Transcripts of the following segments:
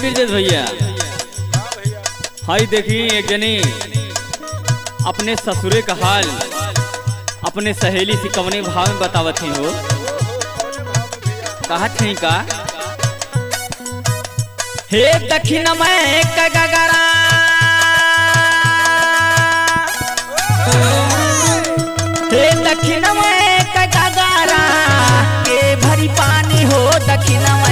ब्रिजेश भैया। हाई देखी एक जनी, अपने ससुरे का हाल, अपने सहेली से कवने भाव में बतावत ही हो कहा थी का? हे दक्षिण में कगरा हे दक्षिण में कगरा के भरी पानी हो दक्षिण में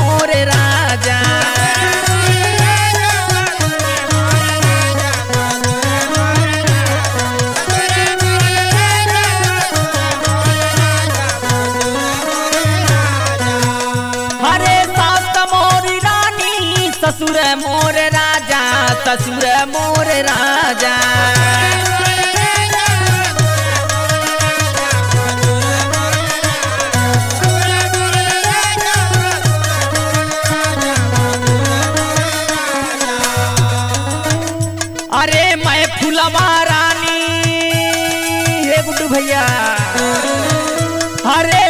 ससुर मोरे राजा ससुर मोर राजा। अरे मैं फुलवा रानी हे गुड्डू भैया। अरे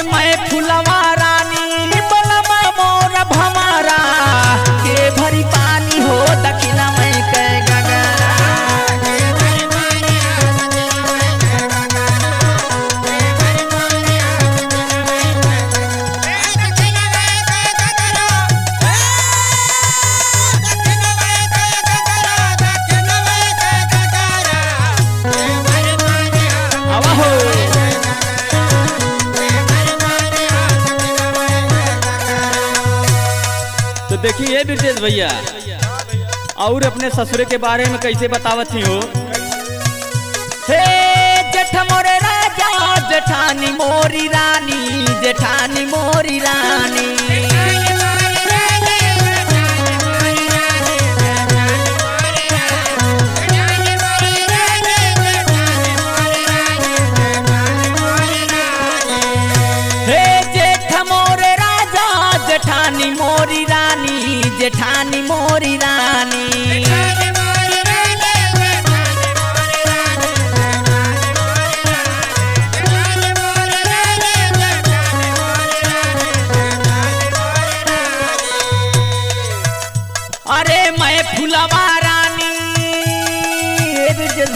देखिए ब्रिजेश भैया। और अपने ससुरे के बारे में कैसे बतावत थी हो? हे जेठ मोरे राजा, जेठानी मोरी रानी, जेठानी मोरी रानी। मोरी रानी। अरे मैं फुलवा रानी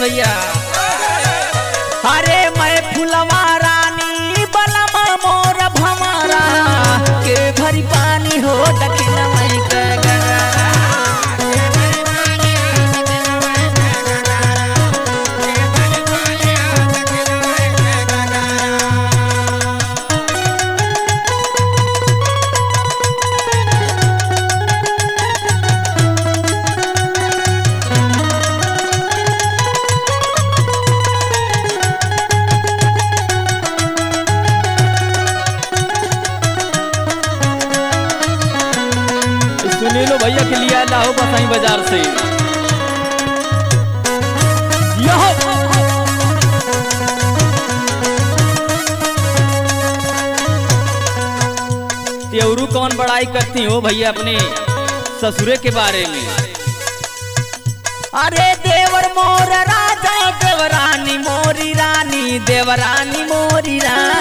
भैया। अरे भैया के लिए लाहो बसाई बाज़ार से। त्योरू कौन बड़ाई करती हो भैया अपने ससुरे के बारे में? अरे देवर मोर राजा, देवरानी मोरी रानी, देवरानी मोरी रानी।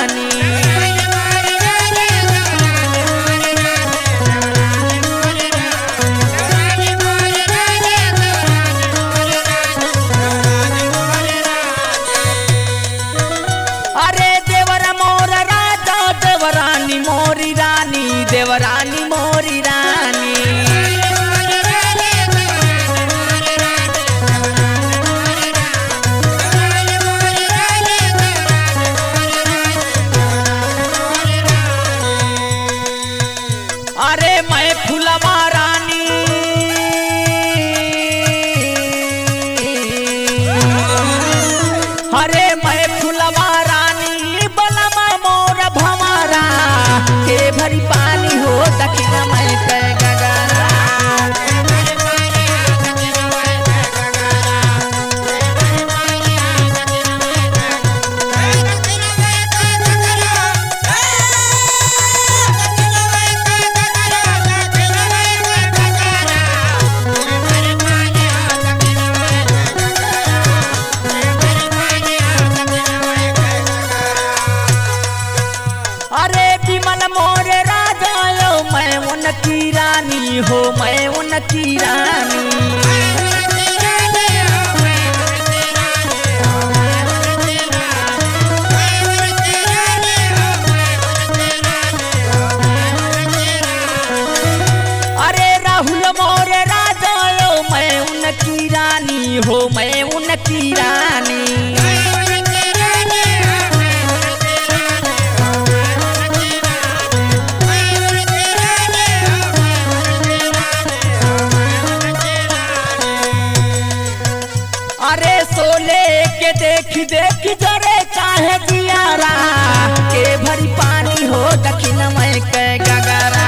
मोर राजा यो मैं उनकी रानी हो मैं उनकी रानी। हो अरे सोले के देख देख जरे चाहे दियारा, के भरी पानी हो दखिन मैं के गगरा।